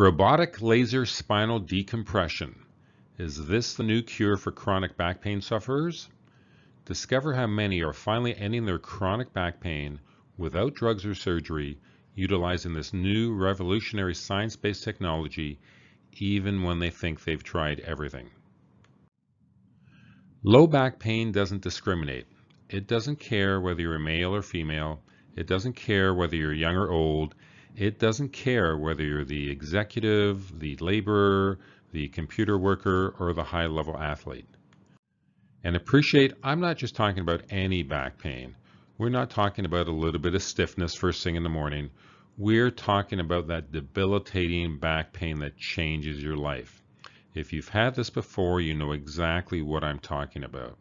Robotic laser spinal decompression. Is this the new cure for chronic back pain sufferers? Discover how many are finally ending their chronic back pain without drugs or surgery, utilizing this new revolutionary science-based technology even when they think they've tried everything. Low back pain doesn't discriminate. It doesn't care whether you're a male or female. It doesn't care whether you're young or old. It doesn't care whether you're the executive, the laborer, the computer worker, or the high-level athlete. And appreciate, I'm not just talking about any back pain. We're not talking about a little bit of stiffness first thing in the morning. We're talking about that debilitating back pain that changes your life. If you've had this before, you know exactly what I'm talking about.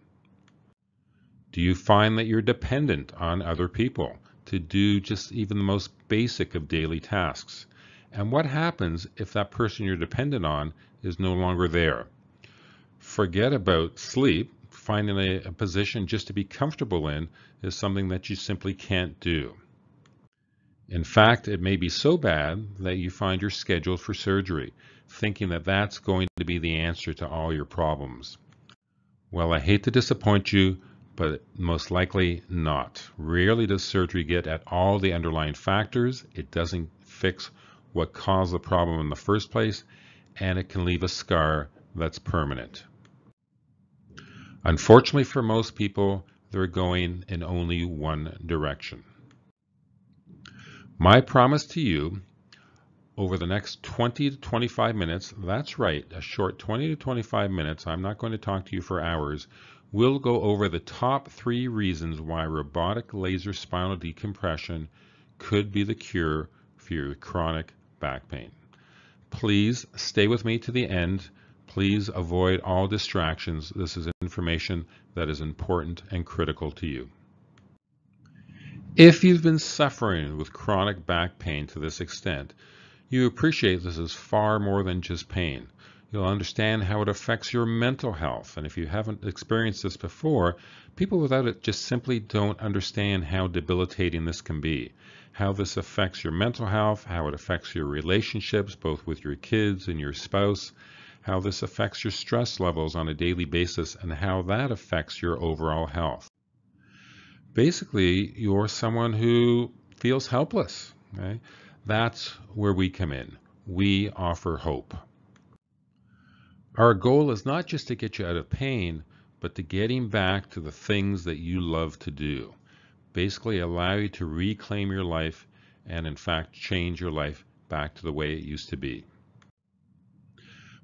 Do you find that you're dependent on other people? To do just even the most basic of daily tasks. And what happens if that person you're dependent on is no longer there? Forget about sleep. Finding a, a position just to be comfortable in is something that you simply can't do. In fact, it may be so bad that you find you're scheduled for surgery, thinking that that's going to be the answer to all your problems. Well, I hate to disappoint you, but most likely not. Rarely does surgery get at all the underlying factors. It doesn't fix what caused the problem in the first place, and it can leave a scar that's permanent. Unfortunately for most people, they're going in only one direction. My promise to you over the next 20 to 25 minutes, that's right, a short 20 to 25 minutes, I'm not going to talk to you for hours, We'll go over the top three reasons why robotic laser spinal decompression could be the cure for your chronic back pain. Please stay with me to the end. Please avoid all distractions. This is information that is important and critical to you. If you've been suffering with chronic back pain to this extent, you appreciate this is far more than just pain. You'll understand how it affects your mental health. And if you haven't experienced this before, people without it just simply don't understand how debilitating this can be, how this affects your mental health, how it affects your relationships, both with your kids and your spouse, how this affects your stress levels on a daily basis, and how that affects your overall health. Basically, you're someone who feels helpless. That's where we come in. We offer hope. Our goal is not just to get you out of pain, but to getting back to the things that you love to do. Basically allow you to reclaim your life and in fact change your life back to the way it used to be.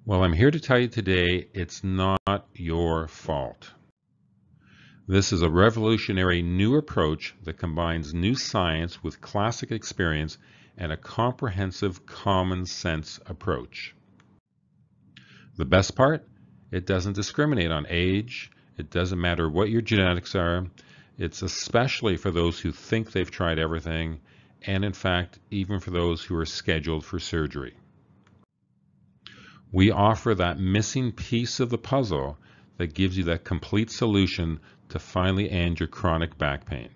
Well, I'm here to tell you today it's not your fault. This is a revolutionary new approach that combines new science with classic experience and a comprehensive common sense approach. The best part? It doesn't discriminate on age. It doesn't matter what your genetics are. It's especially for those who think they've tried everything, and in fact, even for those who are scheduled for surgery. We offer that missing piece of the puzzle that gives you that complete solution to finally end your chronic back pain.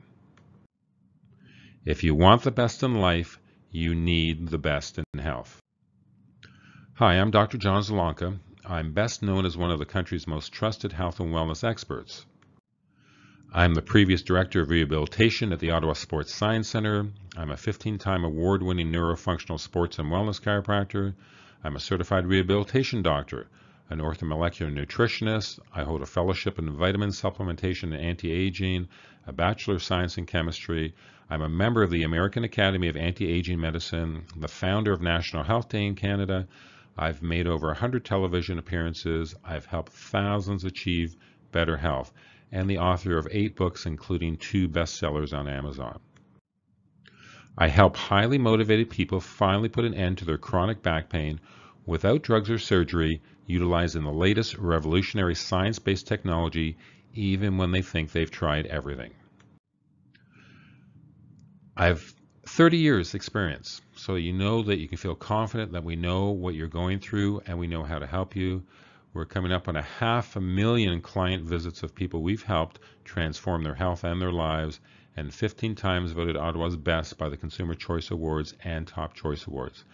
If you want the best in life, you need the best in health. Hi, I'm Dr. John Zielonka, I'm best known as one of the country's most trusted health and wellness experts. I'm the previous director of rehabilitation at the Ottawa Sports Science Center. I'm a 15-time award-winning neurofunctional sports and wellness chiropractor. I'm a certified rehabilitation doctor, an orthomolecular nutritionist. I hold a fellowship in vitamin supplementation and anti-aging, a bachelor of science in chemistry. I'm a member of the American Academy of Anti-Aging Medicine, the founder of National Health Day in Canada, I've made over 100 television appearances. I've helped thousands achieve better health, and the author of eight books, including two bestsellers on Amazon. I help highly motivated people finally put an end to their chronic back pain without drugs or surgery, utilizing the latest revolutionary science-based technology, even when they think they've tried everything. I've 30 years experience. So you know that you can feel confident that we know what you're going through and we know how to help you. We're coming up on a half a million client visits of people we've helped transform their health and their lives. and 15 times voted Ottawa's best by the Consumer Choice Awards and Top Choice Awards.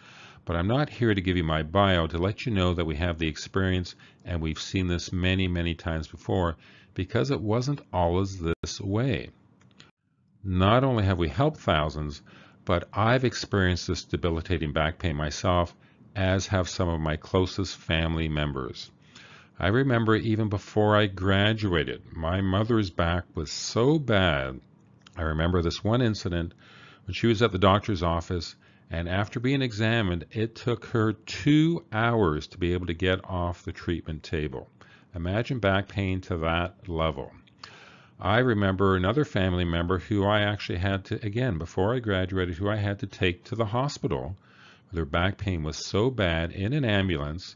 But I'm not here to give you my bio to let you know that we have the experience and we've seen this many, many times before because it wasn't always this way. Not only have we helped thousands, but I've experienced this debilitating back pain myself, as have some of my closest family members. I remember even before I graduated, my mother's back was so bad. I remember this one incident when she was at the doctor's office, and after being examined, it took her two hours to be able to get off the treatment table. Imagine back pain to that level. I remember another family member who I actually had to, again, before I graduated, who I had to take to the hospital. Their back pain was so bad in an ambulance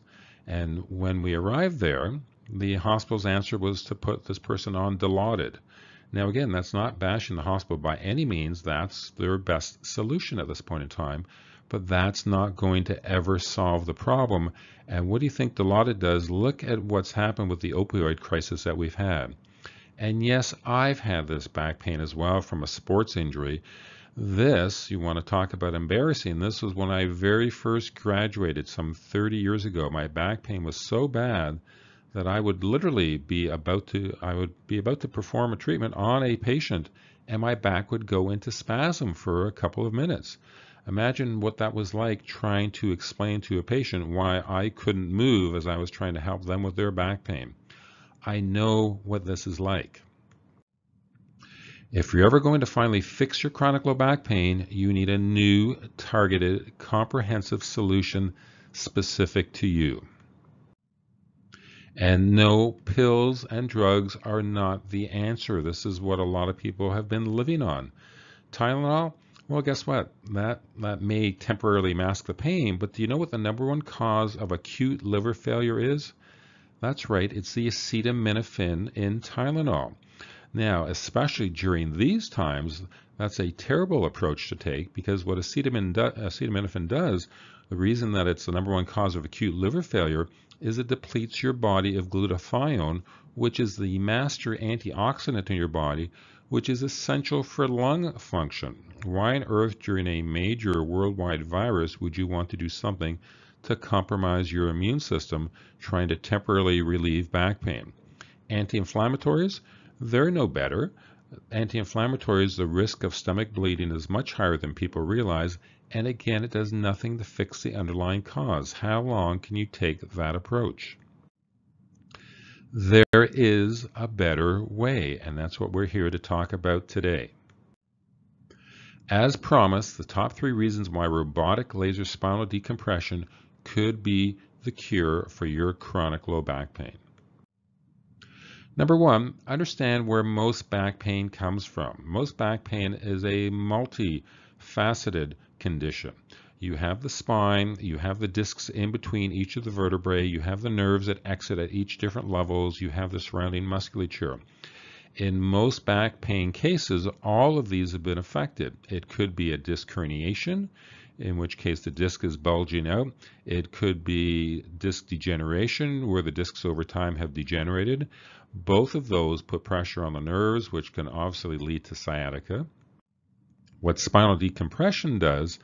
and when we arrived there, the hospital's answer was to put this person on Dilaudid. Now, again, that's not bashing the hospital by any means. That's their best solution at this point in time. But that's not going to ever solve the problem. And what do you think Dilaudid does? Look at what's happened with the opioid crisis that we've had. And yes, I've had this back pain as well from a sports injury. This, you want to talk about embarrassing, this was when I very first graduated some 30 years ago. My back pain was so bad that I would literally be about to I would be about to perform a treatment on a patient and my back would go into spasm for a couple of minutes. Imagine what that was like trying to explain to a patient why I couldn't move as I was trying to help them with their back pain. I know what this is like. If you're ever going to finally fix your chronic low back pain, you need a new, targeted, comprehensive solution specific to you. And no, pills and drugs are not the answer. This is what a lot of people have been living on. Tylenol, well, guess what? That, that may temporarily mask the pain, but do you know what the number one cause of acute liver failure is? That's right, it's the acetaminophen in Tylenol. Now, especially during these times, that's a terrible approach to take because what acetaminophen does, the reason that it's the number one cause of acute liver failure is it depletes your body of glutathione, which is the master antioxidant in your body, which is essential for lung function. Why on earth during a major worldwide virus would you want to do something to compromise your immune system trying to temporarily relieve back pain? Anti-inflammatories, they're no better. Anti-inflammatories, the risk of stomach bleeding is much higher than people realize, and again, it does nothing to fix the underlying cause. How long can you take that approach? There is a better way, and that's what we're here to talk about today. As promised, the top three reasons why robotic laser spinal decompression could be the cure for your chronic low back pain. Number one, understand where most back pain comes from. Most back pain is a multifaceted condition. You have the spine, you have the discs in between each of the vertebrae, you have the nerves that exit at each different levels, you have the surrounding musculature. In most back pain cases, all of these have been affected. It could be a disc herniation, in which case the disc is bulging out. It could be disc degeneration, where the discs over time have degenerated. Both of those put pressure on the nerves, which can obviously lead to sciatica. What spinal decompression does,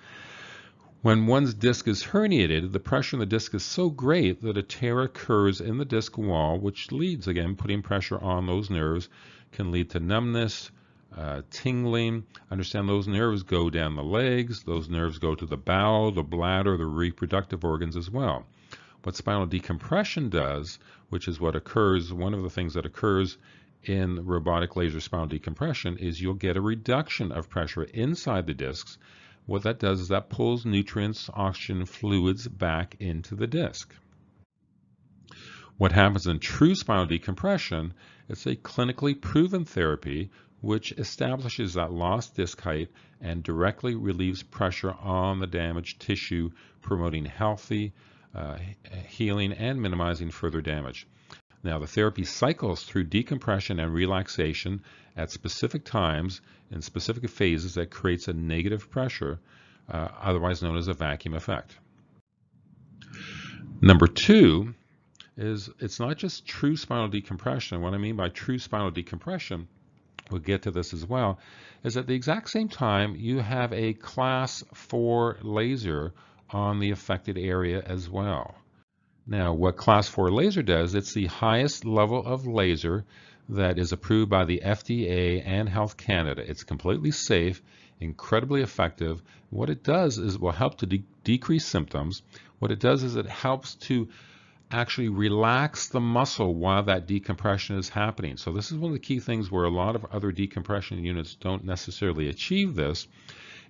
when one's disc is herniated, the pressure in the disc is so great that a tear occurs in the disc wall, which leads, again, putting pressure on those nerves, can lead to numbness, uh, tingling. Understand those nerves go down the legs, those nerves go to the bowel, the bladder, the reproductive organs as well. What spinal decompression does, which is what occurs, one of the things that occurs in robotic laser spinal decompression is you'll get a reduction of pressure inside the discs. What that does is that pulls nutrients, oxygen, fluids back into the disc. What happens in true spinal decompression, it's a clinically proven therapy which establishes that lost disc height and directly relieves pressure on the damaged tissue, promoting healthy uh, healing and minimizing further damage. Now, the therapy cycles through decompression and relaxation at specific times in specific phases that creates a negative pressure, uh, otherwise known as a vacuum effect. Number two is it's not just true spinal decompression. What I mean by true spinal decompression we'll get to this as well, is at the exact same time you have a class 4 laser on the affected area as well. Now what class 4 laser does, it's the highest level of laser that is approved by the FDA and Health Canada. It's completely safe, incredibly effective. What it does is it will help to de decrease symptoms. What it does is it helps to actually relax the muscle while that decompression is happening. So this is one of the key things where a lot of other decompression units don't necessarily achieve this,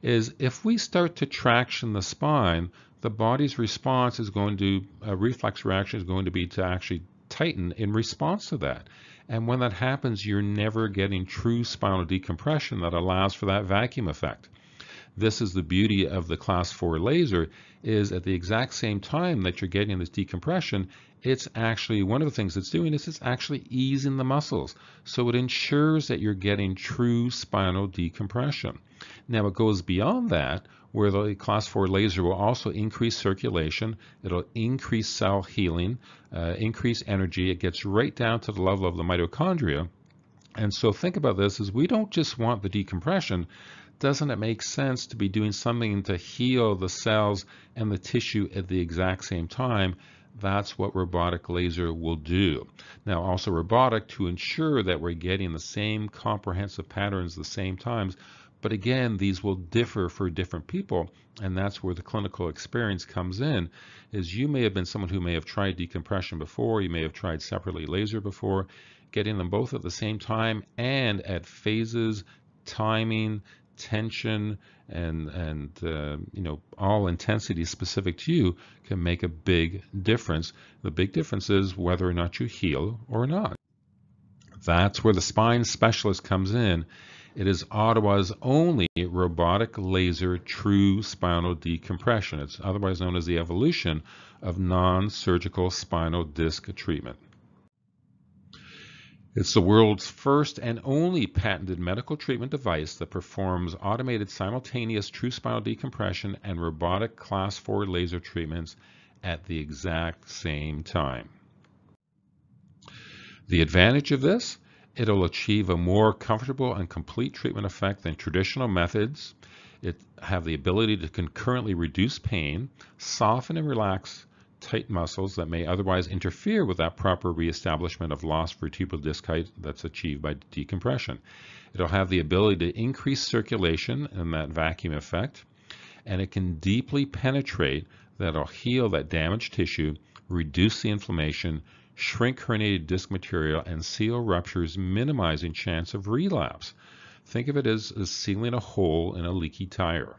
is if we start to traction the spine, the body's response is going to, a reflex reaction is going to be to actually tighten in response to that. And when that happens, you're never getting true spinal decompression that allows for that vacuum effect. This is the beauty of the class 4 laser is at the exact same time that you're getting this decompression, it's actually, one of the things it's doing is it's actually easing the muscles. So it ensures that you're getting true spinal decompression. Now it goes beyond that, where the class 4 laser will also increase circulation, it'll increase cell healing, uh, increase energy, it gets right down to the level of the mitochondria. And so think about this is we don't just want the decompression, doesn't it make sense to be doing something to heal the cells and the tissue at the exact same time? That's what robotic laser will do. Now also robotic to ensure that we're getting the same comprehensive patterns the same times but again, these will differ for different people, and that's where the clinical experience comes in, is you may have been someone who may have tried decompression before, you may have tried separately laser before, getting them both at the same time and at phases, timing, tension, and, and uh, you know, all intensity specific to you can make a big difference. The big difference is whether or not you heal or not. That's where the spine specialist comes in it is Ottawa's only robotic laser true spinal decompression. It's otherwise known as the evolution of non-surgical spinal disc treatment. It's the world's first and only patented medical treatment device that performs automated simultaneous true spinal decompression and robotic class 4 laser treatments at the exact same time. The advantage of this It'll achieve a more comfortable and complete treatment effect than traditional methods. It have the ability to concurrently reduce pain, soften and relax tight muscles that may otherwise interfere with that proper reestablishment of lost vertebral disc height that's achieved by decompression. It'll have the ability to increase circulation and that vacuum effect, and it can deeply penetrate that'll heal that damaged tissue, reduce the inflammation, shrink herniated disc material, and seal ruptures, minimizing chance of relapse. Think of it as, as sealing a hole in a leaky tire.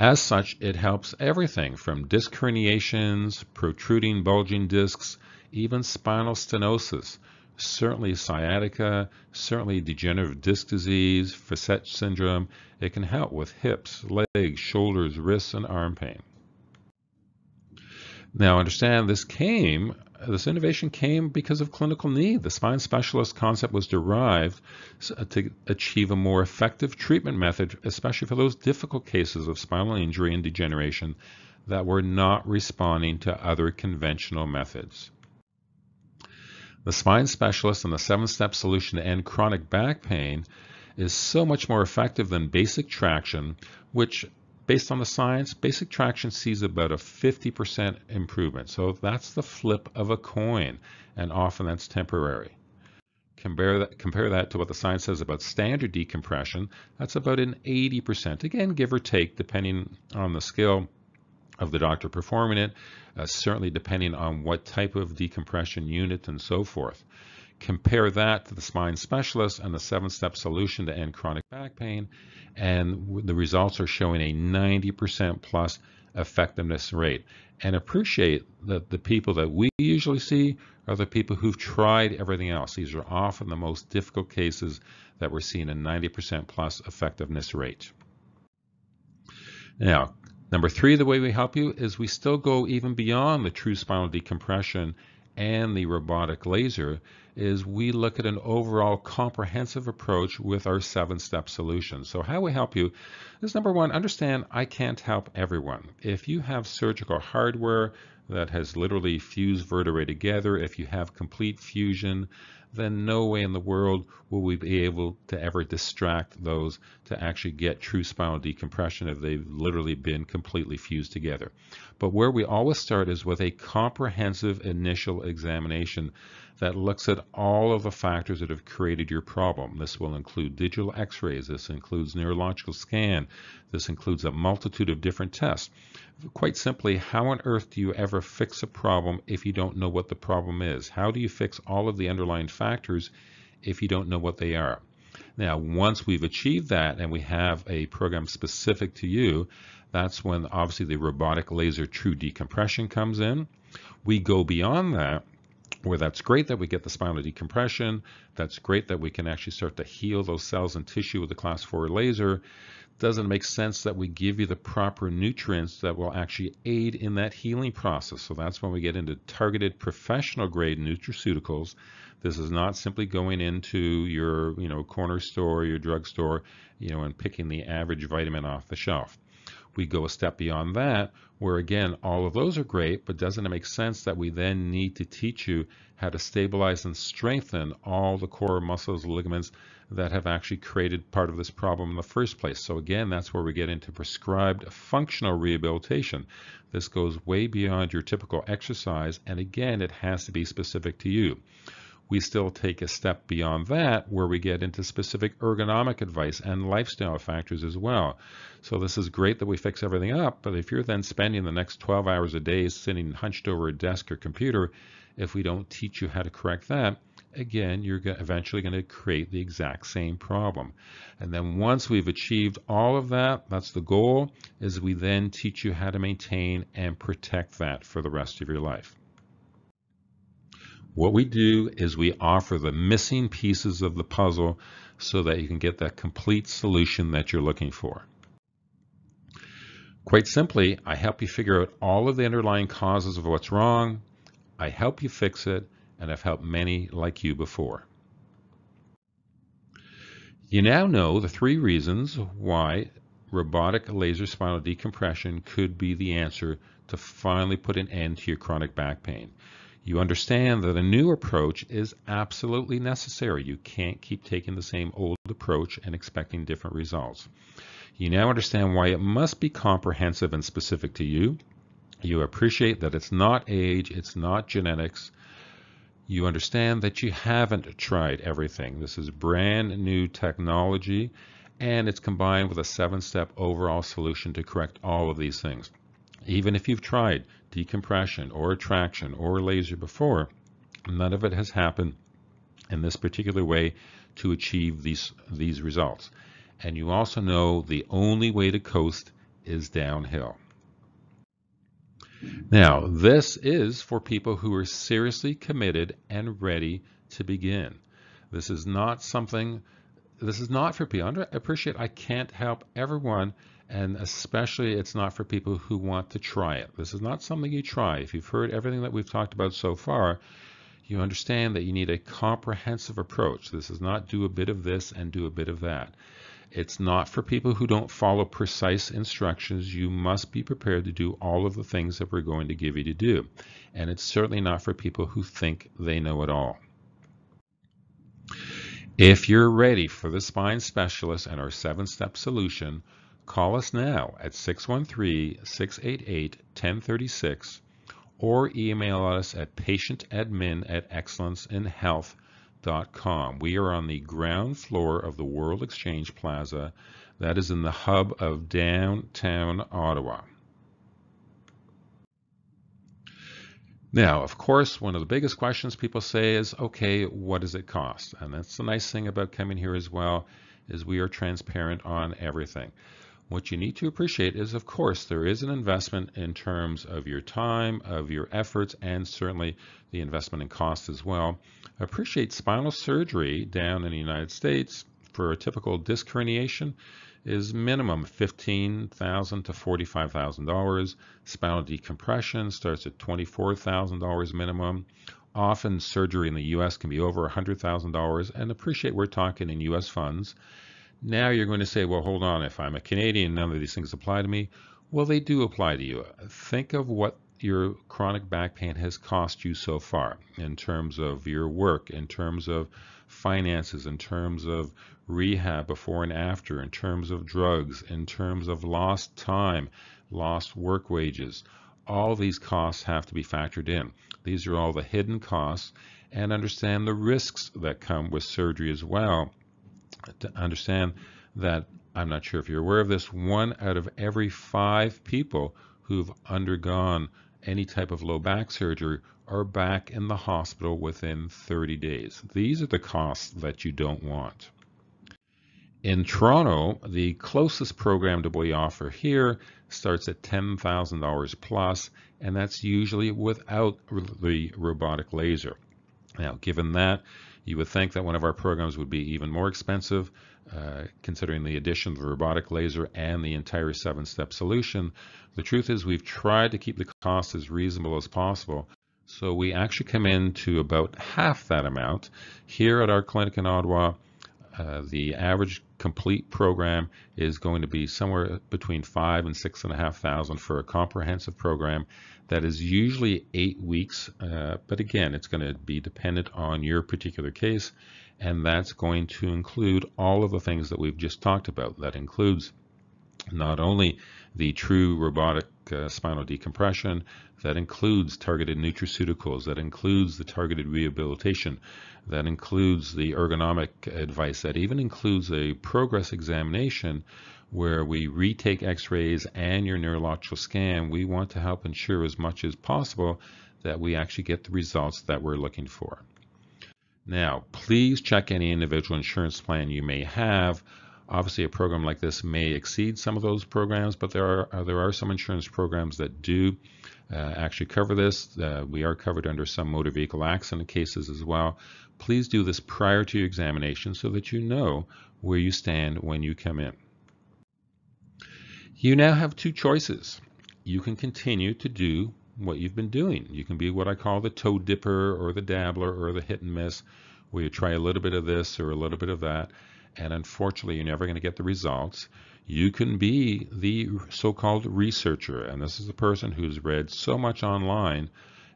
As such, it helps everything from disc herniations, protruding bulging discs, even spinal stenosis, certainly sciatica, certainly degenerative disc disease, facet syndrome. It can help with hips, legs, shoulders, wrists, and arm pain. Now understand this came, this innovation came because of clinical need. The spine specialist concept was derived uh, to achieve a more effective treatment method, especially for those difficult cases of spinal injury and degeneration that were not responding to other conventional methods. The spine specialist and the seven-step solution to end chronic back pain is so much more effective than basic traction, which based on the science, basic traction sees about a 50% improvement. So that's the flip of a coin, and often that's temporary. Compare that, compare that to what the science says about standard decompression. That's about an 80%, again, give or take, depending on the skill of the doctor performing it, uh, certainly depending on what type of decompression unit and so forth. Compare that to the spine specialist and the seven-step solution to end chronic back pain, and the results are showing a 90% plus effectiveness rate. And appreciate that the people that we usually see are the people who've tried everything else. These are often the most difficult cases that we're seeing a 90% plus effectiveness rate. Now, number three, the way we help you is we still go even beyond the true spinal decompression and the robotic laser is we look at an overall comprehensive approach with our seven-step solution. So how we help you is number one, understand I can't help everyone. If you have surgical hardware that has literally fused vertebrae together, if you have complete fusion, then no way in the world will we be able to ever distract those to actually get true spinal decompression if they've literally been completely fused together. But where we always start is with a comprehensive initial examination that looks at all of the factors that have created your problem. This will include digital x-rays, this includes neurological scan, this includes a multitude of different tests. Quite simply, how on earth do you ever fix a problem if you don't know what the problem is? How do you fix all of the underlying factors if you don't know what they are? Now, once we've achieved that and we have a program specific to you, that's when obviously the robotic laser true decompression comes in. We go beyond that where that's great that we get the spinal decompression. That's great that we can actually start to heal those cells and tissue with the class 4 laser doesn't make sense that we give you the proper nutrients that will actually aid in that healing process. So that's when we get into targeted professional grade nutraceuticals. This is not simply going into your, you know, corner store, your drugstore, you know, and picking the average vitamin off the shelf. We go a step beyond that, where again, all of those are great, but doesn't it make sense that we then need to teach you how to stabilize and strengthen all the core muscles, ligaments that have actually created part of this problem in the first place. So again, that's where we get into prescribed functional rehabilitation. This goes way beyond your typical exercise, and again, it has to be specific to you we still take a step beyond that where we get into specific ergonomic advice and lifestyle factors as well. So this is great that we fix everything up, but if you're then spending the next 12 hours a day sitting hunched over a desk or computer, if we don't teach you how to correct that, again, you're eventually going to create the exact same problem. And then once we've achieved all of that, that's the goal, is we then teach you how to maintain and protect that for the rest of your life. What we do is we offer the missing pieces of the puzzle so that you can get that complete solution that you're looking for. Quite simply, I help you figure out all of the underlying causes of what's wrong, I help you fix it, and I've helped many like you before. You now know the three reasons why robotic laser spinal decompression could be the answer to finally put an end to your chronic back pain. You understand that a new approach is absolutely necessary. You can't keep taking the same old approach and expecting different results. You now understand why it must be comprehensive and specific to you. You appreciate that it's not age, it's not genetics. You understand that you haven't tried everything. This is brand new technology and it's combined with a seven-step overall solution to correct all of these things. Even if you've tried decompression or attraction or laser before, none of it has happened in this particular way to achieve these, these results. And you also know the only way to coast is downhill. Now, this is for people who are seriously committed and ready to begin. This is not something, this is not for people. I appreciate I can't help everyone and especially it's not for people who want to try it. This is not something you try. If you've heard everything that we've talked about so far, you understand that you need a comprehensive approach. This is not do a bit of this and do a bit of that. It's not for people who don't follow precise instructions. You must be prepared to do all of the things that we're going to give you to do. And it's certainly not for people who think they know it all. If you're ready for the spine specialist and our seven-step solution, Call us now at 613-688-1036 or email us at patientadmin at excellenceinhealth.com. We are on the ground floor of the World Exchange Plaza that is in the hub of downtown Ottawa. Now, of course, one of the biggest questions people say is, okay, what does it cost? And that's the nice thing about coming here as well, is we are transparent on everything. What you need to appreciate is, of course, there is an investment in terms of your time, of your efforts, and certainly the investment in cost as well. Appreciate spinal surgery down in the United States for a typical disc herniation is minimum 15,000 to $45,000. Spinal decompression starts at $24,000 minimum. Often surgery in the U.S. can be over $100,000 and appreciate we're talking in U.S. funds. Now you're going to say, well, hold on, if I'm a Canadian, none of these things apply to me. Well, they do apply to you. Think of what your chronic back pain has cost you so far in terms of your work, in terms of finances, in terms of rehab before and after, in terms of drugs, in terms of lost time, lost work wages. All these costs have to be factored in. These are all the hidden costs and understand the risks that come with surgery as well. To understand that, I'm not sure if you're aware of this, one out of every five people who've undergone any type of low back surgery are back in the hospital within 30 days. These are the costs that you don't want. In Toronto, the closest program to we offer here starts at $10,000 plus, and that's usually without the robotic laser. Now, given that, you would think that one of our programs would be even more expensive, uh, considering the addition of the robotic laser and the entire seven-step solution. The truth is we've tried to keep the cost as reasonable as possible. So we actually come in to about half that amount. Here at our clinic in Ottawa, uh, the average complete program is going to be somewhere between five and six and a half thousand for a comprehensive program that is usually eight weeks uh, but again it's going to be dependent on your particular case and that's going to include all of the things that we've just talked about. That includes not only the true robotic uh, spinal decompression, that includes targeted nutraceuticals, that includes the targeted rehabilitation, that includes the ergonomic advice, that even includes a progress examination where we retake x-rays and your neurological scan. We want to help ensure as much as possible that we actually get the results that we're looking for. Now, please check any individual insurance plan you may have Obviously, a program like this may exceed some of those programs, but there are uh, there are some insurance programs that do uh, actually cover this. Uh, we are covered under some motor vehicle accident cases as well. Please do this prior to your examination so that you know where you stand when you come in. You now have two choices. You can continue to do what you've been doing. You can be what I call the toe dipper or the dabbler or the hit and miss, where you try a little bit of this or a little bit of that and unfortunately you're never going to get the results. You can be the so-called researcher, and this is the person who's read so much online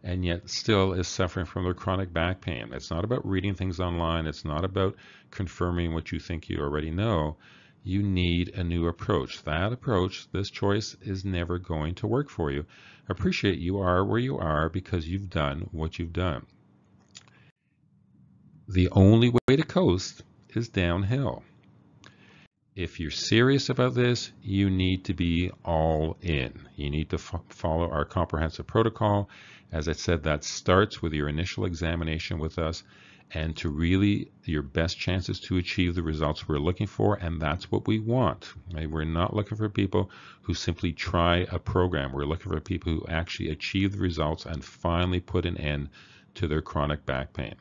and yet still is suffering from their chronic back pain. It's not about reading things online. It's not about confirming what you think you already know. You need a new approach. That approach, this choice, is never going to work for you. Appreciate you are where you are because you've done what you've done. The only way to coast is downhill. If you're serious about this, you need to be all in. You need to follow our comprehensive protocol. As I said, that starts with your initial examination with us and to really your best chances to achieve the results we're looking for and that's what we want right? we're not looking for people who simply try a program we're looking for people who actually achieve the results and finally put an end to their chronic back pain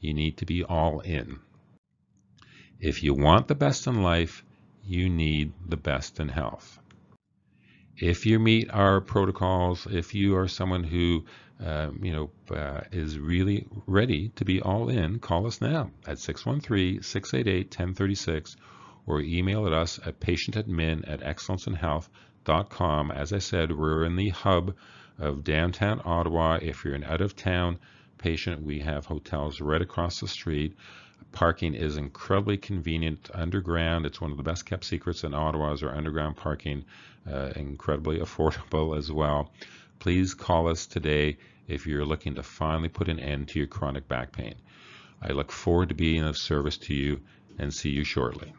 you need to be all in if you want the best in life, you need the best in health. If you meet our protocols, if you are someone who uh, you know uh, is really ready to be all in, call us now at 613-688-1036 or email at us at patientadmin at excellenceinhealth.com. As I said, we're in the hub of downtown Ottawa. If you're an out-of-town patient, we have hotels right across the street. Parking is incredibly convenient underground. It's one of the best kept secrets in Ottawa is our underground parking, uh, incredibly affordable as well. Please call us today if you're looking to finally put an end to your chronic back pain. I look forward to being of service to you and see you shortly.